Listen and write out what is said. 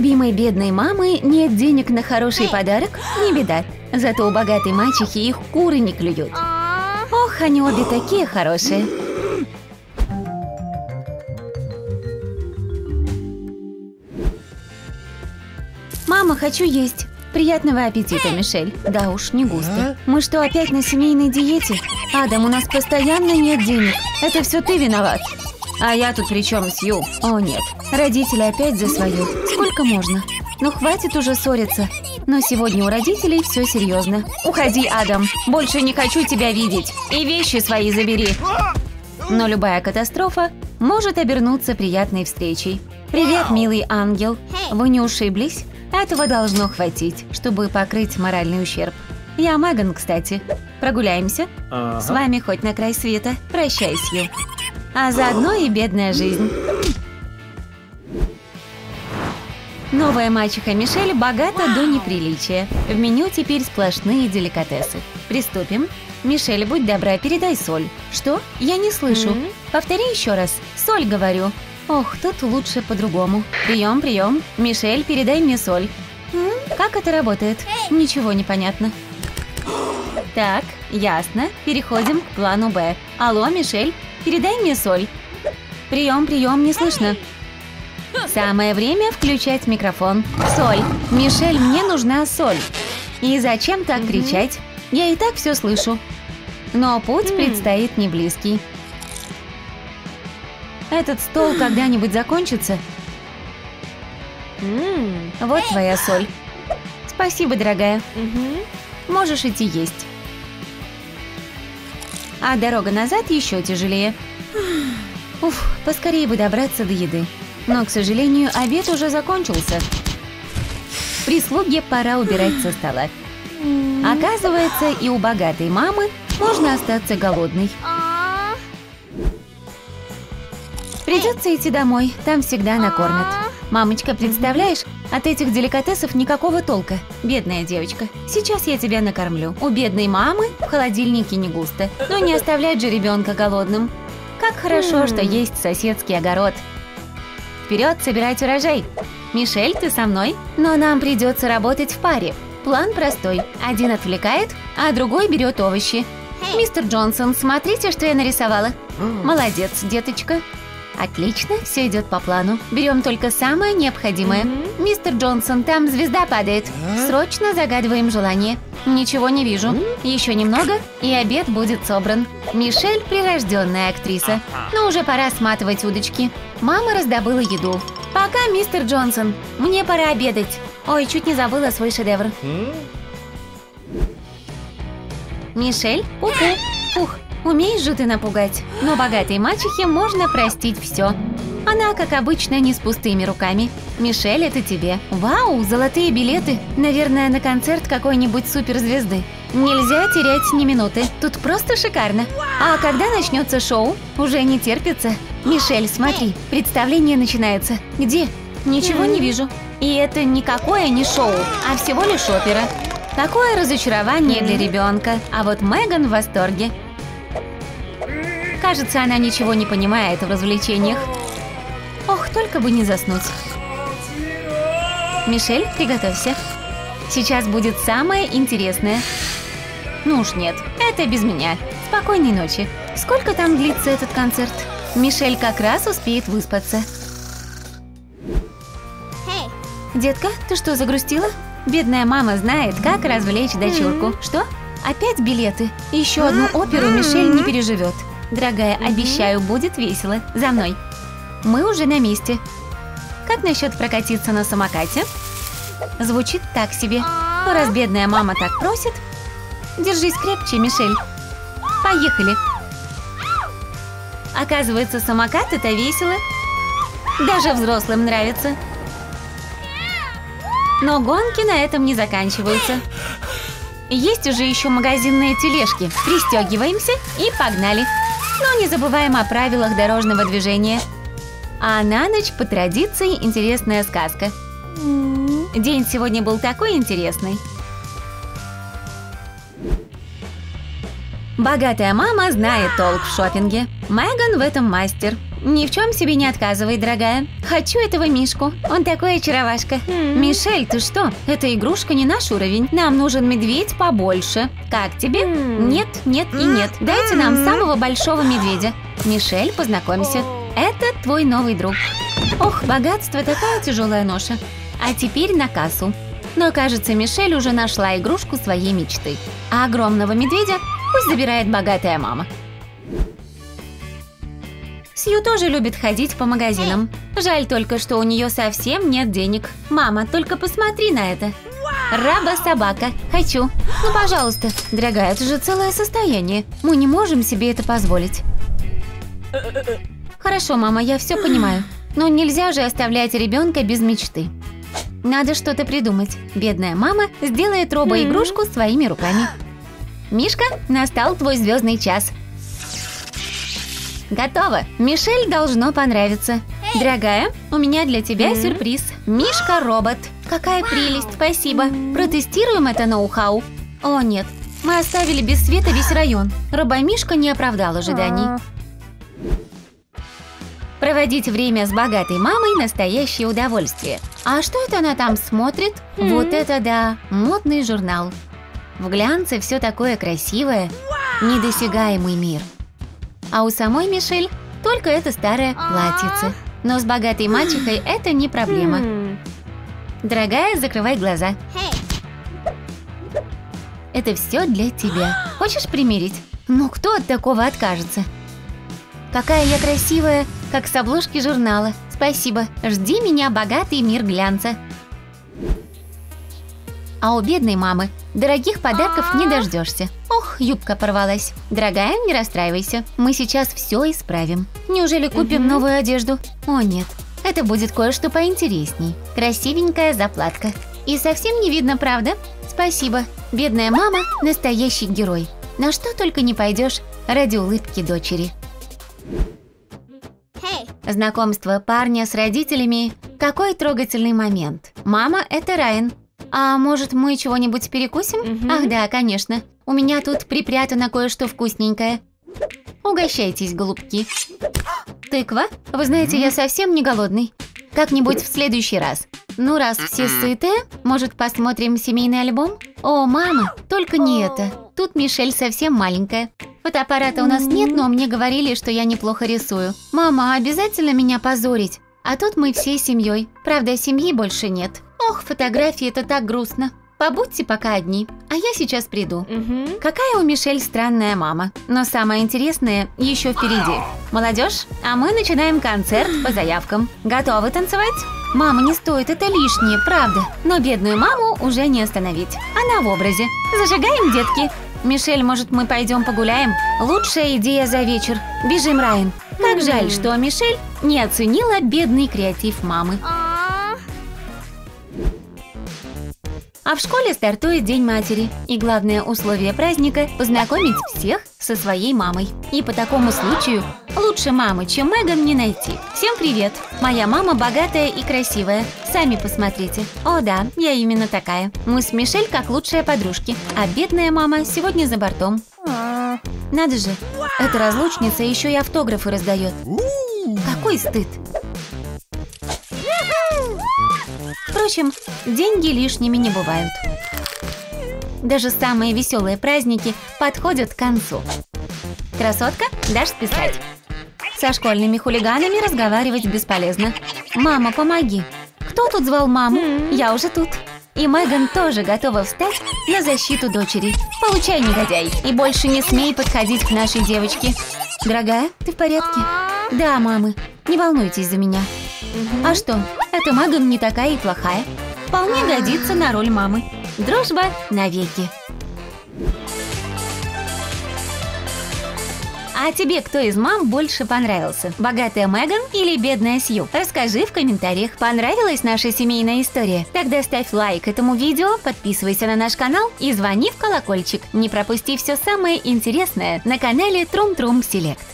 любимой бедной мамы нет денег на хороший подарок, не беда. Зато у богатой мачехи их куры не клюют. Ох, они обе такие хорошие. Мама, хочу есть. Приятного аппетита, Мишель. Да уж, не густо. Мы что, опять на семейной диете? Адам, у нас постоянно нет денег. Это все ты виноват. А я тут при чем, Сью? О, нет. Родители опять за свое. Сколько можно? Ну, хватит уже ссориться. Но сегодня у родителей все серьезно. Уходи, Адам. Больше не хочу тебя видеть. И вещи свои забери. Но любая катастрофа может обернуться приятной встречей. Привет, милый ангел. Вы не ушиблись? Этого должно хватить, чтобы покрыть моральный ущерб. Я Меган, кстати. Прогуляемся? Ага. С вами хоть на край света. Прощай, Сью. А заодно и бедная жизнь. Новая мачеха Мишель богата до неприличия. В меню теперь сплошные деликатесы. Приступим. Мишель, будь добра, передай соль. Что? Я не слышу. Повтори еще раз. Соль, говорю. Ох, тут лучше по-другому. Прием, прием. Мишель, передай мне соль. М? Как это работает? Ничего не понятно. Так, ясно. Переходим к плану Б. Алло, Мишель, передай мне соль. Прием, прием, не слышно. Самое время включать микрофон. Соль. Мишель, мне нужна соль. И зачем так кричать? Я и так все слышу. Но путь предстоит не близкий. Этот стол когда-нибудь закончится? Вот твоя соль. Спасибо, дорогая. Можешь идти есть. А дорога назад еще тяжелее. Уф, поскорее бы добраться до еды. Но, к сожалению, обед уже закончился. Прислуге пора убирать со стола. Оказывается, и у богатой мамы можно остаться голодной. Придется идти домой, там всегда накормят. Мамочка, представляешь, от этих деликатесов никакого толка. Бедная девочка. Сейчас я тебя накормлю. У бедной мамы в холодильнике не густо. Но не оставлять же ребенка голодным. Как хорошо, что есть соседский огород. Вперед собирать урожай. Мишель, ты со мной? Но нам придется работать в паре. План простой. Один отвлекает, а другой берет овощи. Мистер Джонсон, смотрите, что я нарисовала. Молодец, деточка. Отлично, все идет по плану. Берем только самое необходимое. Мистер Джонсон, там звезда падает. Срочно загадываем желание. Ничего не вижу. Еще немного, и обед будет собран. Мишель – прирожденная актриса. Но уже пора сматывать удочки. Мама раздобыла еду. Пока, мистер Джонсон. Мне пора обедать. Ой, чуть не забыла свой шедевр. Мишель, пу-пу. Ух, умеешь же ты напугать. Но богатой мачехе можно простить все. Она, как обычно, не с пустыми руками. Мишель, это тебе. Вау, золотые билеты. Наверное, на концерт какой-нибудь суперзвезды. Нельзя терять ни минуты. Тут просто шикарно. А когда начнется шоу? Уже не терпится. Мишель, смотри, представление начинается. Где? Ничего не вижу. И это никакое не шоу, а всего лишь опера. Какое разочарование для ребенка. А вот Меган в восторге. Кажется, она ничего не понимает в развлечениях. Ох, только бы не заснуть. Мишель, приготовься. Сейчас будет самое интересное. Ну уж нет, это без меня. Спокойной ночи. Сколько там длится этот концерт? Мишель как раз успеет выспаться. Детка, ты что, загрустила? Бедная мама знает, как развлечь дочурку. Что? Опять билеты? Еще одну оперу Мишель не переживет. Дорогая, обещаю, будет весело. За мной. Мы уже на месте. Как насчет прокатиться на самокате? Звучит так себе. Но раз бедная мама так просит... Держись крепче, Мишель. Поехали. Оказывается, самокат это весело. Даже взрослым нравится. Но гонки на этом не заканчиваются. Есть уже еще магазинные тележки. Пристегиваемся и погнали. Но не забываем о правилах дорожного движения. А на ночь по традиции интересная сказка. День сегодня был такой интересный. Богатая мама знает толк в шопинге. Меган в этом мастер. Ни в чем себе не отказывай, дорогая. Хочу этого Мишку. Он такой очаровашка. Мишель, ты что? Эта игрушка не наш уровень. Нам нужен медведь побольше. Как тебе? Нет, нет и нет. Дайте нам самого большого медведя. Мишель, познакомься. Это твой новый друг. Ох, богатство такая тяжелая ноша. А теперь на кассу. Но кажется, Мишель уже нашла игрушку своей мечты. А огромного медведя пусть забирает богатая мама. Сью тоже любит ходить по магазинам. Жаль только, что у нее совсем нет денег. Мама, только посмотри на это. Раба-собака. Хочу. Ну, пожалуйста. Дорогая, это же целое состояние. Мы не можем себе это позволить. Хорошо, мама, я все понимаю. Но нельзя же оставлять ребенка без мечты. Надо что-то придумать. Бедная мама сделает робо-игрушку своими руками. Мишка, настал твой звездный час. Готово. Мишель должно понравиться. Дорогая, у меня для тебя сюрприз. Мишка-робот. Какая прелесть, спасибо. Протестируем это ноу-хау. О, нет. Мы оставили без света весь район. Робомишка не оправдал ожиданий. Проводить время с богатой мамой – настоящее удовольствие. А что это она там смотрит? Вот это да, модный журнал. В глянце все такое красивое, недосягаемый мир. А у самой Мишель только это старое платьице. Но с богатой мачехой это не проблема. Дорогая, закрывай глаза. Это все для тебя. Хочешь примерить? Ну кто от такого откажется? Какая я красивая, как с обложки журнала. Спасибо. Жди меня, богатый мир глянца. А у бедной мамы дорогих подарков не дождешься. Ох, юбка порвалась. Дорогая, не расстраивайся. Мы сейчас все исправим. Неужели купим новую одежду? О, нет. Это будет кое-что поинтересней. Красивенькая заплатка. И совсем не видно, правда? Спасибо. Бедная мама – настоящий герой. На что только не пойдешь ради улыбки дочери. Знакомство парня с родителями – какой трогательный момент. Мама – это Райан. А может, мы чего-нибудь перекусим? Ах да, конечно. У меня тут припрятано кое-что вкусненькое. Угощайтесь, голубки. Тыква? Вы знаете, я совсем не голодный. Как-нибудь в следующий раз. Ну, раз все сыты, может, посмотрим семейный альбом? О, мама, только не это. Тут Мишель совсем маленькая. Фотоаппарата у нас нет, но мне говорили, что я неплохо рисую. Мама, обязательно меня позорить? А тут мы всей семьей. Правда, семьи больше нет. Ох, фотографии это так грустно. Побудьте пока одни, а я сейчас приду. Какая у Мишель странная мама. Но самое интересное еще впереди. Молодежь, а мы начинаем концерт по заявкам. Готовы танцевать? Мама, не стоит, это лишнее, правда. Но бедную маму уже не остановить. Она в образе. Зажигаем, детки. Мишель, может, мы пойдем погуляем? Лучшая идея за вечер. Бежим, Райан. Как жаль, что Мишель не оценила бедный креатив мамы. А в школе стартует День матери. И главное условие праздника – познакомить всех со своей мамой. И по такому случаю лучше мамы, чем Меган, не найти. Всем привет! Моя мама богатая и красивая. Сами посмотрите. О да, я именно такая. Мы с Мишель как лучшие подружки. А бедная мама сегодня за бортом. Надо же, эта разлучница еще и автографы раздает. Какой стыд! Впрочем, деньги лишними не бывают. Даже самые веселые праздники подходят к концу. Красотка, дашь списать? Со школьными хулиганами разговаривать бесполезно. Мама, помоги. Кто тут звал маму? Я уже тут. И Меган тоже готова встать на защиту дочери. Получай, негодяй. И больше не смей подходить к нашей девочке. Дорогая, ты в порядке? Да, мамы. Не волнуйтесь за меня. А что, эта Меган не такая и плохая. Вполне годится на роль мамы. Дружба навеки. А тебе кто из мам больше понравился? Богатая Меган или бедная Сью? Расскажи в комментариях, понравилась наша семейная история? Тогда ставь лайк этому видео, подписывайся на наш канал и звони в колокольчик. Не пропусти все самое интересное на канале Трум Трум Селект.